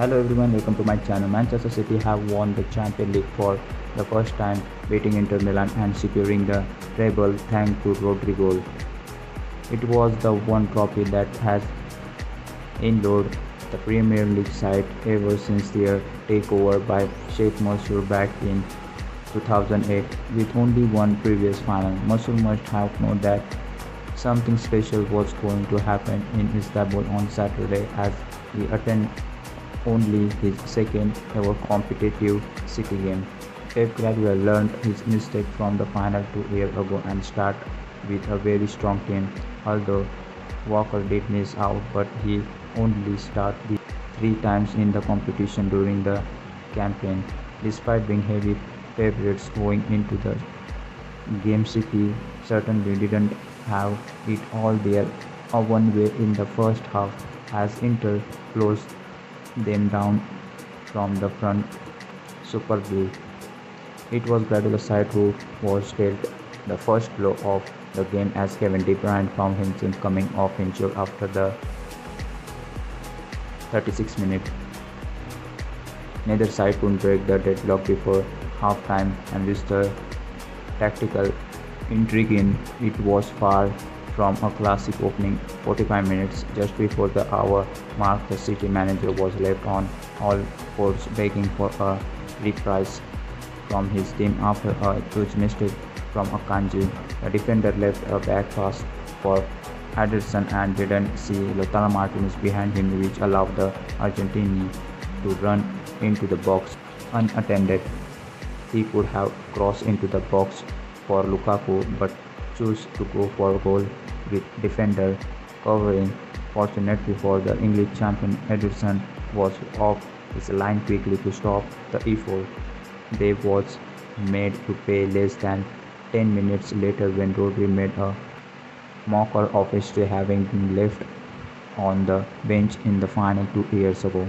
Hello everyone, welcome to my channel. Manchester City have won the Champions League for the first time, beating Inter Milan and securing the treble thanks to Rodri. It was the one trophy that has endured the Premier League side ever since their takeover by Sheikh Mansour back in 2008 with only one previous final. Mansour must have known that something special was going to happen in Istanbul on Saturday as he attended only his second ever competitive city game. Pep Guardiola learned his mistake from the final two years ago and start with a very strong team. Although Walker did miss out, but he only started three times in the competition during the campaign. Despite being heavy favorites going into the game, City certainly didn't have it all their own way in the first half as Inter closed them down from the front super superbly. It was Guardiola's side who was dealt the first blow of the game as Kevin De Bruyne found himself coming off injured after the 36 minute. Neither side could break the deadlock before half-time and with the tactical intrigue in it was far from a classic opening 45 minutes just before the hour mark the city manager was left on all fours begging for a reprise from his team after a huge mistake from Akanji. The defender left a back pass for Ederson and didn't see Lautaro Martinez behind him which allowed the Argentine to run into the box unattended. He could have crossed into the box for Lukaku but chose to go for goal with defender covering. Fortunately for the English champion, Ederson was off his line quickly to stop the effort. They was made to pay less than 10 minutes later when Rodri made a mocker of history having been left on the bench in the final two years ago.